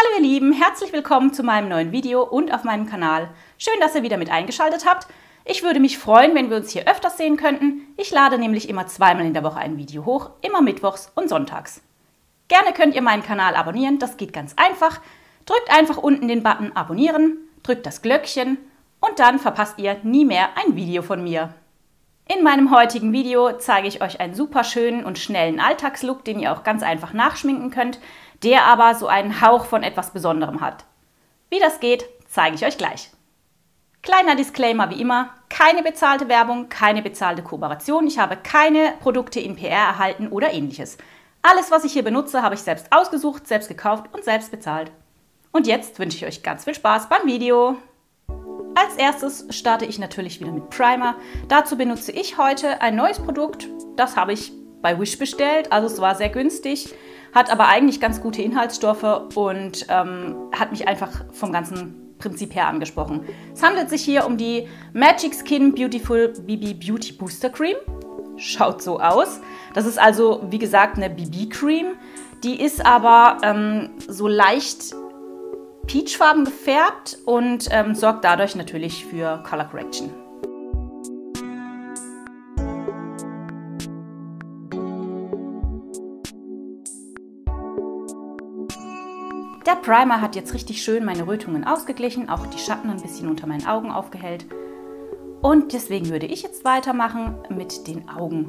Hallo ihr Lieben, herzlich willkommen zu meinem neuen Video und auf meinem Kanal. Schön, dass ihr wieder mit eingeschaltet habt. Ich würde mich freuen, wenn wir uns hier öfters sehen könnten. Ich lade nämlich immer zweimal in der Woche ein Video hoch, immer mittwochs und sonntags. Gerne könnt ihr meinen Kanal abonnieren, das geht ganz einfach. Drückt einfach unten den Button Abonnieren, drückt das Glöckchen und dann verpasst ihr nie mehr ein Video von mir. In meinem heutigen Video zeige ich euch einen super schönen und schnellen Alltagslook, den ihr auch ganz einfach nachschminken könnt, der aber so einen Hauch von etwas Besonderem hat. Wie das geht, zeige ich euch gleich. Kleiner Disclaimer wie immer, keine bezahlte Werbung, keine bezahlte Kooperation. Ich habe keine Produkte in PR erhalten oder ähnliches. Alles, was ich hier benutze, habe ich selbst ausgesucht, selbst gekauft und selbst bezahlt. Und jetzt wünsche ich euch ganz viel Spaß beim Video. Als erstes starte ich natürlich wieder mit Primer. Dazu benutze ich heute ein neues Produkt. Das habe ich bei Wish bestellt, also es war sehr günstig, hat aber eigentlich ganz gute Inhaltsstoffe und ähm, hat mich einfach vom ganzen Prinzip her angesprochen. Es handelt sich hier um die Magic Skin Beautiful BB Beauty Booster Cream. Schaut so aus. Das ist also, wie gesagt, eine BB-Cream. Die ist aber ähm, so leicht peachfarben gefärbt und ähm, sorgt dadurch natürlich für Color Correction. Der Primer hat jetzt richtig schön meine Rötungen ausgeglichen, auch die Schatten ein bisschen unter meinen Augen aufgehellt. Und deswegen würde ich jetzt weitermachen mit den Augen.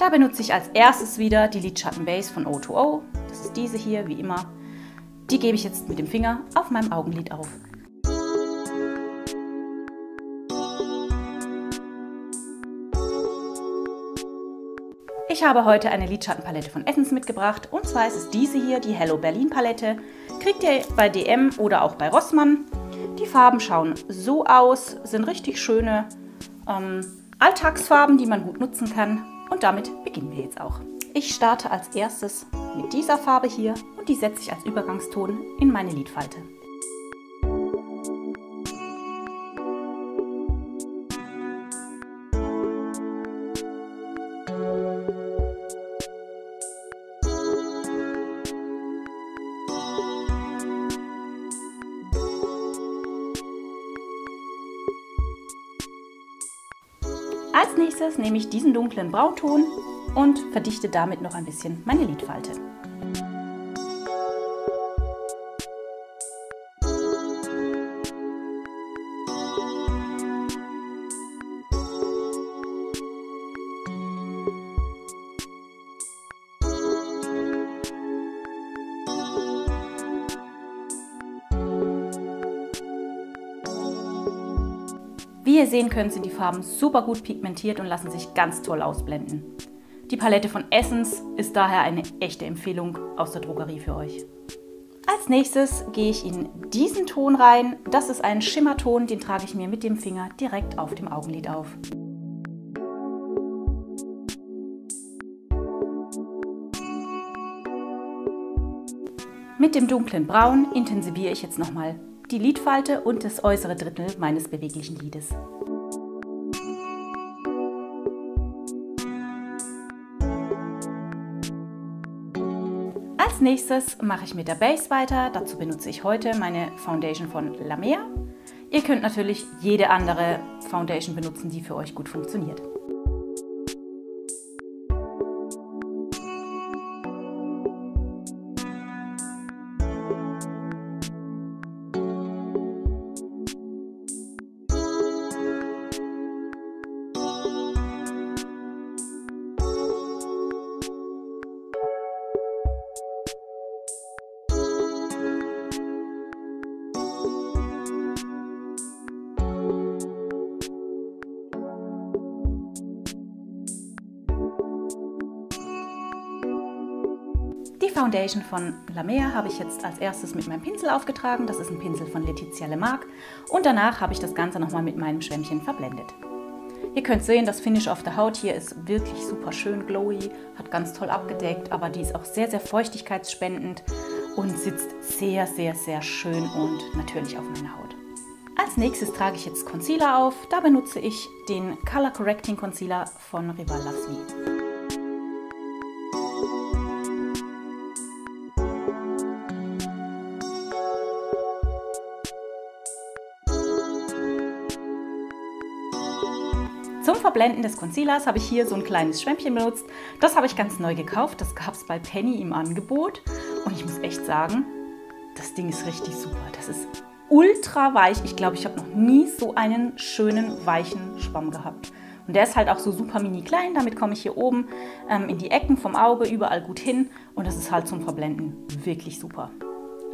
Da benutze ich als erstes wieder die Lidschatten Base von O2O. Das ist diese hier, wie immer. Die gebe ich jetzt mit dem Finger auf meinem Augenlid auf. Ich habe heute eine Lidschattenpalette von Essence mitgebracht und zwar ist es diese hier, die Hello Berlin Palette. Kriegt ihr bei DM oder auch bei Rossmann. Die Farben schauen so aus, sind richtig schöne ähm, Alltagsfarben, die man gut nutzen kann. Und damit beginnen wir jetzt auch. Ich starte als erstes mit dieser Farbe hier und die setze ich als Übergangston in meine Lidfalte. Nächstes nehme ich diesen dunklen Braunton und verdichte damit noch ein bisschen meine Lidfalte. Wie ihr sehen könnt, sind die Farben super gut pigmentiert und lassen sich ganz toll ausblenden. Die Palette von Essence ist daher eine echte Empfehlung aus der Drogerie für euch. Als nächstes gehe ich in diesen Ton rein. Das ist ein Schimmerton, den trage ich mir mit dem Finger direkt auf dem Augenlid auf. Mit dem dunklen Braun intensiviere ich jetzt nochmal die Lidfalte und das äußere Drittel meines beweglichen Lides. Als nächstes mache ich mit der Base weiter. Dazu benutze ich heute meine Foundation von La Mer. Ihr könnt natürlich jede andere Foundation benutzen, die für euch gut funktioniert. Foundation von La Mer habe ich jetzt als erstes mit meinem Pinsel aufgetragen. Das ist ein Pinsel von Letizia Lemarque. Und danach habe ich das Ganze nochmal mit meinem Schwämmchen verblendet. Ihr könnt sehen, das Finish auf der Haut hier ist wirklich super schön glowy, hat ganz toll abgedeckt, aber die ist auch sehr, sehr feuchtigkeitsspendend und sitzt sehr, sehr, sehr schön und natürlich auf meiner Haut. Als nächstes trage ich jetzt Concealer auf. Da benutze ich den Color Correcting Concealer von Rival Loves Me. Zum Verblenden des Concealers habe ich hier so ein kleines Schwämmchen benutzt. Das habe ich ganz neu gekauft. Das gab es bei Penny im Angebot. Und ich muss echt sagen, das Ding ist richtig super. Das ist ultra weich. Ich glaube, ich habe noch nie so einen schönen, weichen Schwamm gehabt. Und der ist halt auch so super mini klein. Damit komme ich hier oben ähm, in die Ecken vom Auge überall gut hin. Und das ist halt zum Verblenden wirklich super.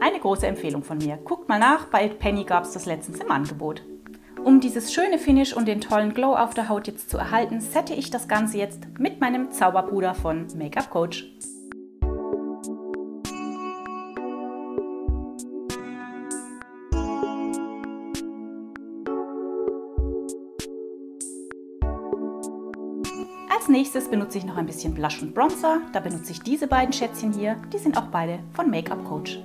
Eine große Empfehlung von mir. Guckt mal nach, bei Penny gab es das letztens im Angebot. Um dieses schöne Finish und den tollen Glow auf der Haut jetzt zu erhalten, sette ich das Ganze jetzt mit meinem Zauberpuder von Make-up Coach. Als nächstes benutze ich noch ein bisschen Blush und Bronzer. Da benutze ich diese beiden Schätzchen hier. Die sind auch beide von Make-up Coach.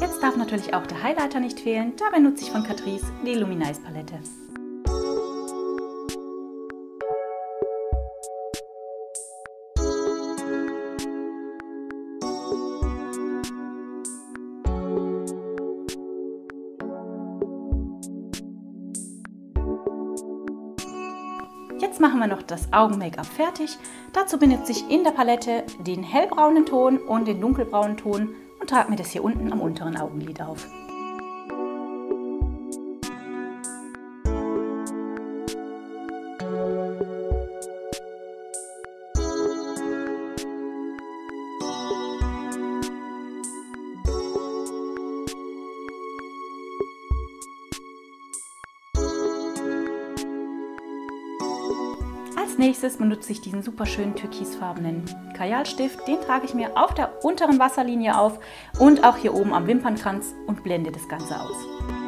Jetzt darf natürlich auch der Highlighter nicht fehlen. Da benutze ich von Catrice die Luminize Palette. Jetzt machen wir noch das Augen-Make-up fertig. Dazu benutze ich in der Palette den hellbraunen Ton und den dunkelbraunen Ton und trage mir das hier unten am unteren Augenlid auf. Nächstes benutze ich diesen super schönen türkisfarbenen Kajalstift. Den trage ich mir auf der unteren Wasserlinie auf und auch hier oben am Wimpernkranz und blende das Ganze aus.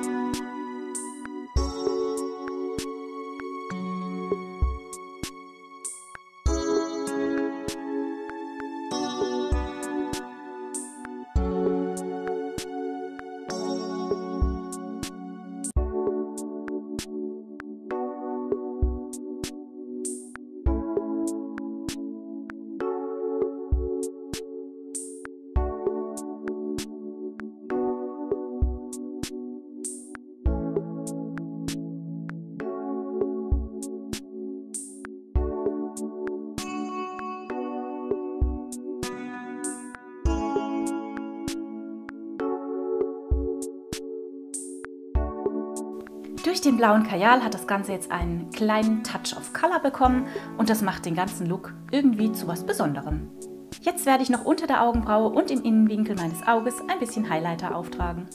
Durch den blauen Kajal hat das Ganze jetzt einen kleinen Touch of Color bekommen und das macht den ganzen Look irgendwie zu was Besonderem. Jetzt werde ich noch unter der Augenbraue und im Innenwinkel meines Auges ein bisschen Highlighter auftragen.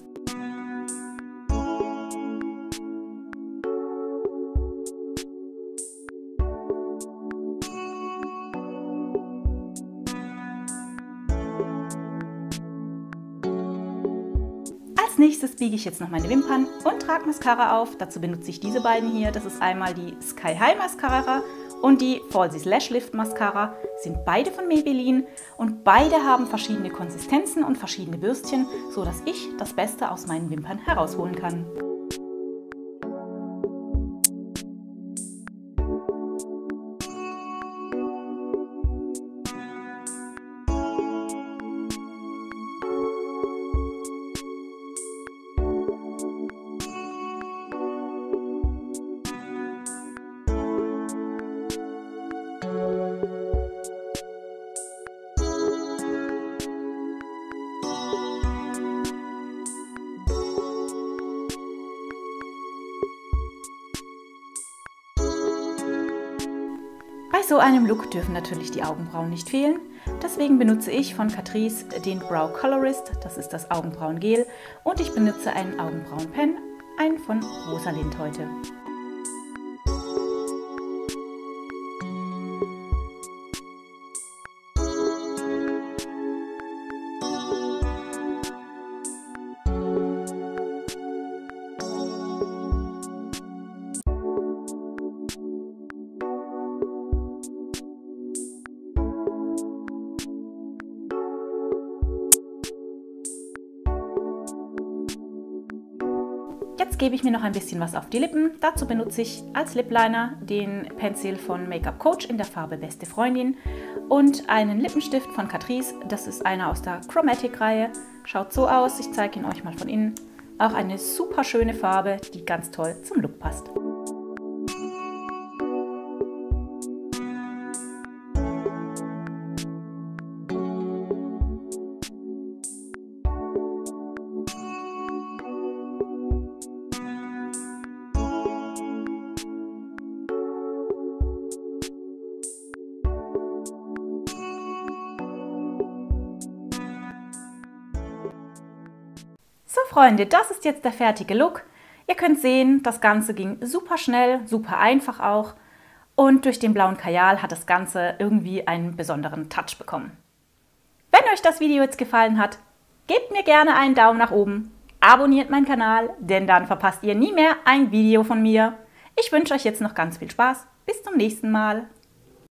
Als nächstes biege ich jetzt noch meine Wimpern und trage Mascara auf. Dazu benutze ich diese beiden hier. Das ist einmal die Sky High Mascara und die Falsies Lash Lift Mascara. Sind beide von Maybelline und beide haben verschiedene Konsistenzen und verschiedene Bürstchen, sodass ich das Beste aus meinen Wimpern herausholen kann. So einem Look dürfen natürlich die Augenbrauen nicht fehlen. Deswegen benutze ich von Catrice den Brow Colorist, das ist das Augenbrauengel, und ich benutze einen Augenbrauenpen, einen von Rosalind heute. Gebe ich mir noch ein bisschen was auf die Lippen. Dazu benutze ich als Lip Liner den Pencil von Make-up Coach in der Farbe Beste Freundin und einen Lippenstift von Catrice. Das ist einer aus der Chromatic-Reihe. Schaut so aus, ich zeige ihn euch mal von innen. Auch eine super schöne Farbe, die ganz toll zum Look passt. Freunde, das ist jetzt der fertige Look. Ihr könnt sehen, das Ganze ging super schnell, super einfach auch. Und durch den blauen Kajal hat das Ganze irgendwie einen besonderen Touch bekommen. Wenn euch das Video jetzt gefallen hat, gebt mir gerne einen Daumen nach oben, abonniert meinen Kanal, denn dann verpasst ihr nie mehr ein Video von mir. Ich wünsche euch jetzt noch ganz viel Spaß. Bis zum nächsten Mal.